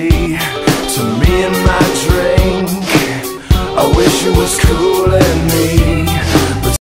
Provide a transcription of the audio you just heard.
see to me and my drink. I wish it was cooler.